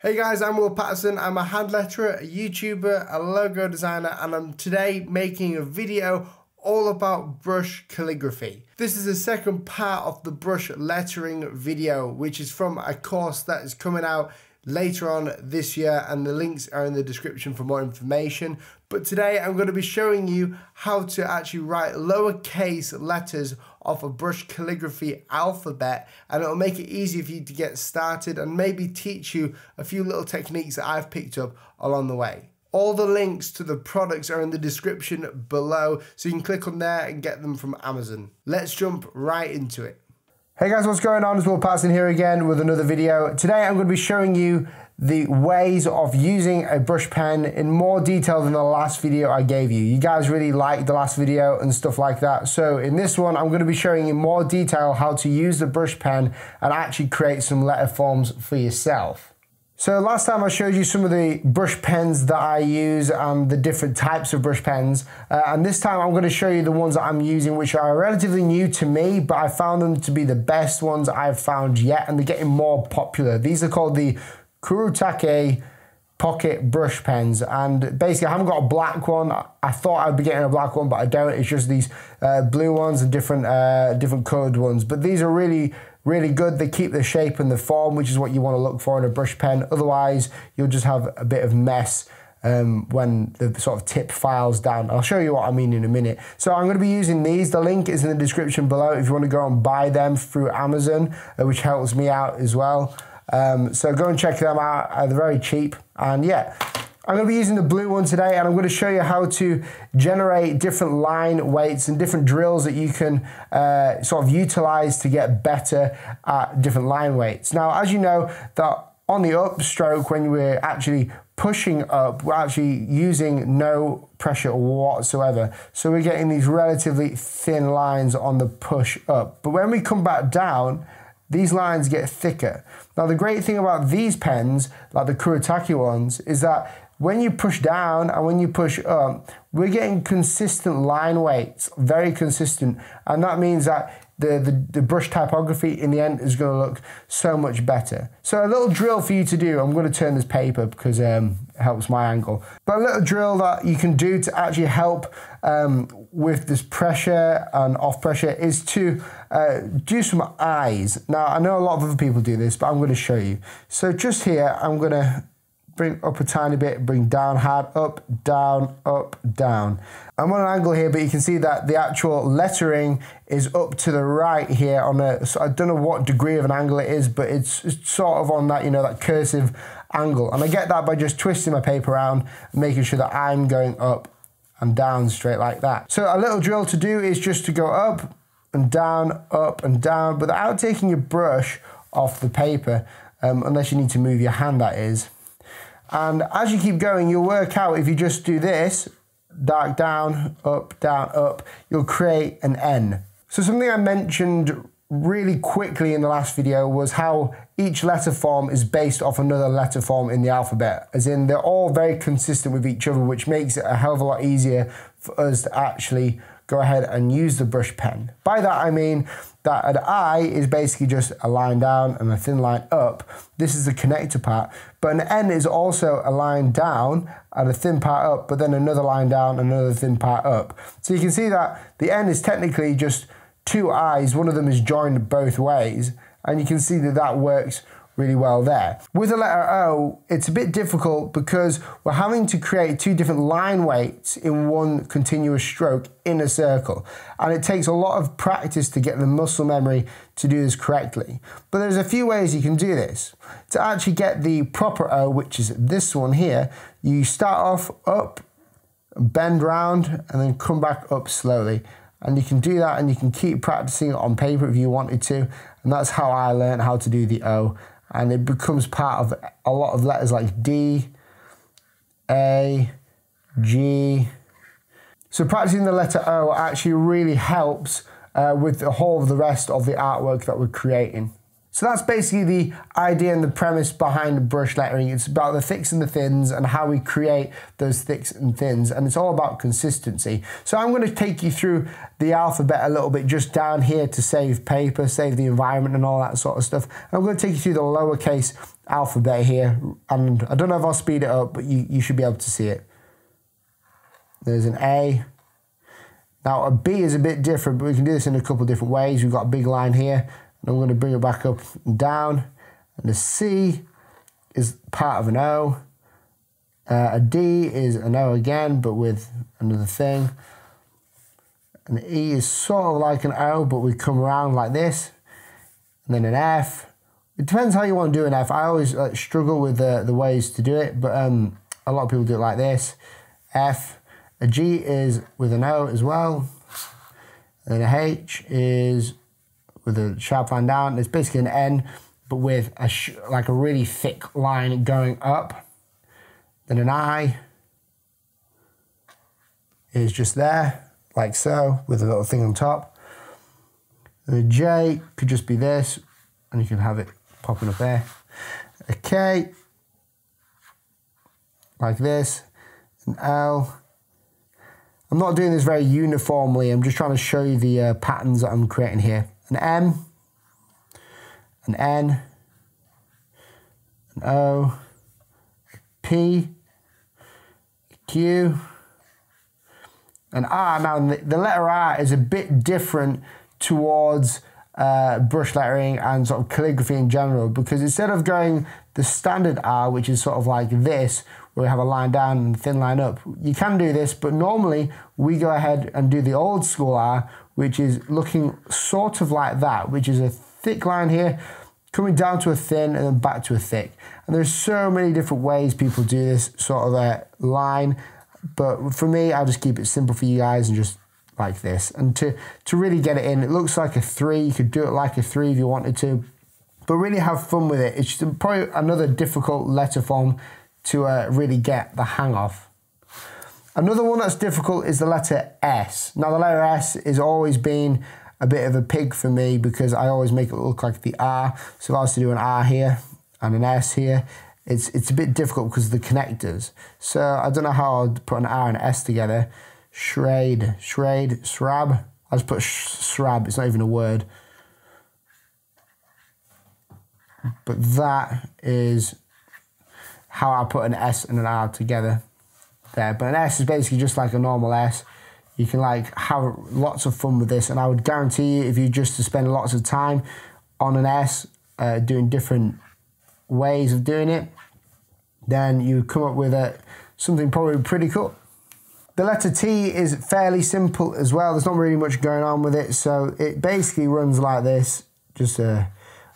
Hey guys, I'm Will Paterson. I'm a hand letterer, a YouTuber, a logo designer, and I'm today making a video all about brush calligraphy. This is the second part of the brush lettering video, which is from a course that is coming out later on this year and the links are in the description for more information. But today I'm going to be showing you how to actually write lowercase letters off a brush calligraphy alphabet and it'll make it easy for you to get started and maybe teach you a few little techniques that I've picked up along the way. All the links to the products are in the description below so you can click on there and get them from Amazon. Let's jump right into it. Hey guys, what's going on? It's Will Paterson here again with another video. Today I'm going to be showing you the ways of using a brush pen in more detail than the last video I gave you. You guys really liked the last video and stuff like that. So in this one, I'm going to be showing you more detail how to use the brush pen and actually create some letter forms for yourself. So last time I showed you some of the brush pens that I use and the different types of brush pens. Uh, and this time I'm going to show you the ones that I'm using which are relatively new to me, but I found them to be the best ones I've found yet and they're getting more popular. These are called the Kuretake pocket brush pens and basically I haven't got a black one I thought I'd be getting a black one but I don't it's just these uh, blue ones and different uh, different colored ones but these are really really good. They keep the shape and the form, which is what you want to look for in a brush pen. Otherwise, you'll just have a bit of mess um, when the sort of tip files down. I'll show you what I mean in a minute. So I'm going to be using these. The link is in the description below if you want to go and buy them through Amazon, uh, which helps me out as well. Um, so go and check them out. Uh, they're very cheap. And yeah, I'm to be using the blue one today and I'm going to show you how to generate different line weights and different drills that you can uh, sort of utilize to get better at different line weights. Now, as you know, that on the upstroke, when we're actually pushing up, we're actually using no pressure whatsoever. So we're getting these relatively thin lines on the push up. But when we come back down, these lines get thicker. Now, the great thing about these pens, like the Kuretake ones, is that when you push down and when you push up, we're getting consistent line weights, very consistent. And that means that the, the, the, brush typography in the end is going to look so much better. So a little drill for you to do, I'm going to turn this paper because um, helps my angle. But a little drill that you can do to actually help um, with this pressure and off pressure is to uh, do some eyes. Now I know a lot of other people do this, but I'm going to show you. So just here, I'm going to bring up a tiny bit, bring down hard, up, down, up, down. I'm on an angle here, but you can see that the actual lettering is up to the right here on a, so I don't know what degree of an angle it is, but it's, it's sort of on that, you know, that cursive angle. And I get that by just twisting my paper around making sure that I'm going up and down straight like that. So a little drill to do is just to go up and down, up and down, without taking your brush off the paper, um, unless you need to move your hand, that is. And as you keep going, you'll work out if you just do this, dark down, up, down, up, you'll create an N. So something I mentioned really quickly in the last video was how each letter form is based off another letter form in the alphabet. As in, they're all very consistent with each other, which makes it a hell of a lot easier for us to actually go ahead and use the brush pen. By that I mean that an I is basically just a line down and a thin line up. This is the connector part. But an N is also a line down and a thin part up, but then another line down, another thin part up. So you can see that the N is technically just two eyes, one of them is joined both ways, and you can see that that works really well there. With the letter O, it's a bit difficult because we're having to create two different line weights in one continuous stroke in a circle. And it takes a lot of practice to get the muscle memory to do this correctly. But there's a few ways you can do this. To actually get the proper O, which is this one here, you start off up, bend round, and then come back up slowly. And you can do that and you can keep practicing it on paper if you wanted to. And that's how I learned how to do the O and it becomes part of a lot of letters like D, A, G. So practicing the letter O actually really helps uh, with the whole of the rest of the artwork that we're creating. So that's basically the idea and the premise behind brush lettering. It's about the thicks and the thins and how we create those thicks and thins. And it's all about consistency. So I'm going to take you through the alphabet a little bit just down here to save paper, save the environment and all that sort of stuff. And I'm going to take you through the lowercase alphabet here. And I don't know if I'll speed it up, but you, you should be able to see it. There's an A. Now a B is a bit different, but we can do this in a couple different ways. We've got a big line here and I'm going to bring it back up and down. And the C is part of an O. Uh, a D is an O again, but with another thing. And the E is sort of like an O, but we come around like this. And then an F. It depends how you want to do an F. I always like, struggle with the, the ways to do it, but um, a lot of people do it like this. F. A G is with an O as well. And a H is with a sharp line down. It's basically an N, but with a like a really thick line going up. Then an I is just there, like so, with a little thing on top. And a J could just be this, and you can have it popping up there. A K, like this. An L. I'm not doing this very uniformly, I'm just trying to show you the uh, patterns that I'm creating here an M, an N, an O, a P, a Q, an R. Now, the letter R is a bit different towards uh, brush lettering and sort of calligraphy in general because instead of going the standard R, which is sort of like this, where we have a line down and thin line up, you can do this, but normally we go ahead and do the old school R, which is looking sort of like that, which is a thick line here, coming down to a thin and then back to a thick. And there's so many different ways people do this sort of a line, but for me, I'll just keep it simple for you guys and just like this. And to, to really get it in, it looks like a three. You could do it like a three if you wanted to, but really have fun with it. It's probably another difficult letter form to uh, really get the hang of. Another one that's difficult is the letter S. Now, the letter S has always been a bit of a pig for me because I always make it look like the R. So if I was to do an R here and an S here, it's, it's a bit difficult because of the connectors. So I don't know how I'd put an R and an S together. Shrade, shrade, srab. I just put srab, it's not even a word. But that is how I put an S and an R together there. But an S is basically just like a normal S. You can like have lots of fun with this, and I would guarantee you, if you just spend lots of time on an S, uh, doing different ways of doing it, then you come up with a, something probably pretty cool. The letter T is fairly simple as well. There's not really much going on with it, so it basically runs like this, just a,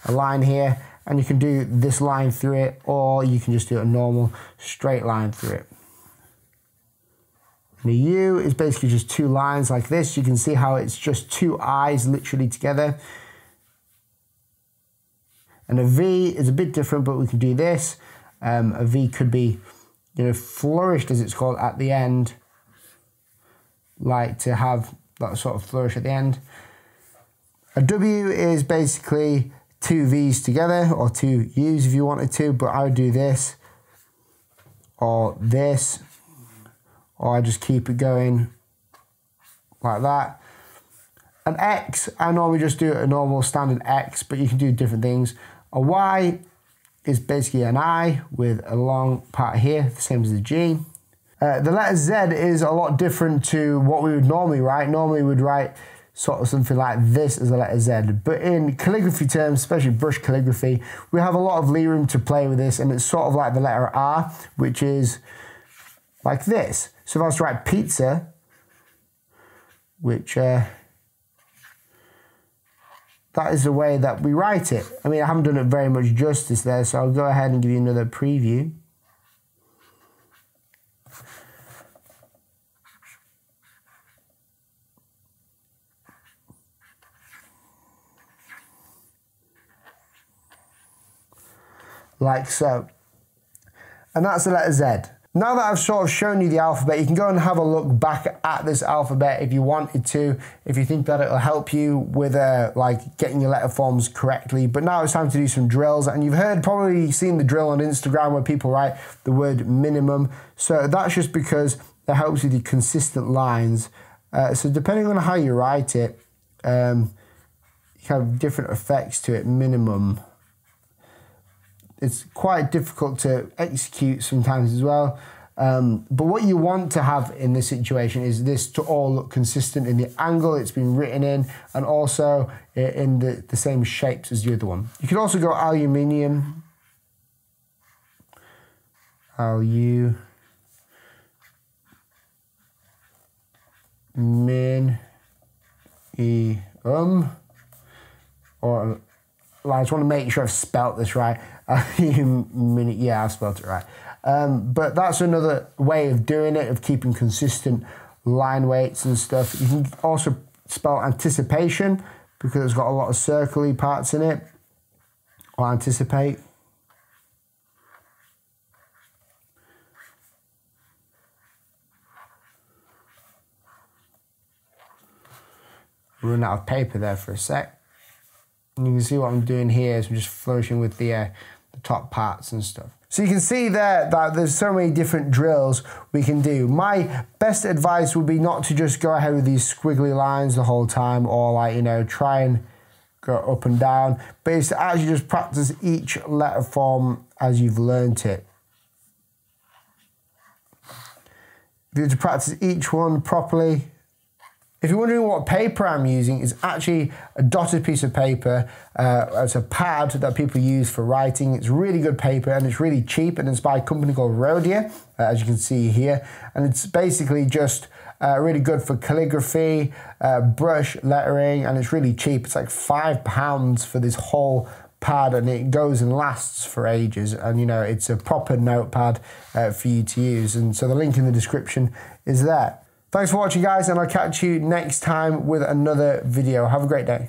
a line here, and you can do this line through it, or you can just do a normal straight line through it. And the U is basically just two lines like this. You can see how it's just two eyes literally together. And a V is a bit different, but we can do this. Um, a V could be, you know, flourished as it's called at the end. Like to have that sort of flourish at the end. A W is basically two V's together or two U's if you wanted to, but I would do this or this or I just keep it going like that. An X, I normally just do a normal standard X, but you can do different things. A Y is basically an I with a long part here, the same as the G. Uh, the letter Z is a lot different to what we would normally write. Normally we'd write sort of something like this as a letter Z. But in calligraphy terms, especially brush calligraphy, we have a lot of legroom to play with this and it's sort of like the letter R, which is like this. So if I was to write pizza, which uh, that is the way that we write it. I mean, I haven't done it very much justice there, so I'll go ahead and give you another preview. Like so. And that's the letter Z. Now that I've sort of shown you the alphabet, you can go and have a look back at this alphabet if you wanted to, if you think that it'll help you with uh, like getting your letter forms correctly. But now it's time to do some drills. And you've heard, probably seen the drill on Instagram where people write the word minimum. So that's just because it helps with the consistent lines. Uh, so depending on how you write it, um, you have different effects to it, minimum it's quite difficult to execute sometimes as well. Um, but what you want to have in this situation is this to all look consistent in the angle it's been written in and also in the, the same shapes as the other one. You can also go aluminium. Alu. Min. E. Um. Or I just want to make sure I've spelt this right. Minute, yeah, I've spelled it right. Um, but that's another way of doing it, of keeping consistent line weights and stuff. You can also spell anticipation because it's got a lot of circly parts in it, or anticipate. Run out of paper there for a sec. And you can see what I'm doing here is I'm just flourishing with the, uh, the top parts and stuff. So you can see there that there's so many different drills we can do. My best advice would be not to just go ahead with these squiggly lines the whole time or like, you know, try and go up and down, but it's to actually just practice each letter form as you've learnt it. If you to practice each one properly, if you're wondering what paper I'm using, it's actually a dotted piece of paper. Uh, it's a pad that people use for writing. It's really good paper and it's really cheap and it's by a company called Rhodia, uh, as you can see here. And it's basically just uh, really good for calligraphy, uh, brush lettering, and it's really cheap. It's like five pounds for this whole pad and it goes and lasts for ages and you know it's a proper notepad uh, for you to use and so the link in the description is there Thanks for watching guys and I'll catch you next time with another video. Have a great day.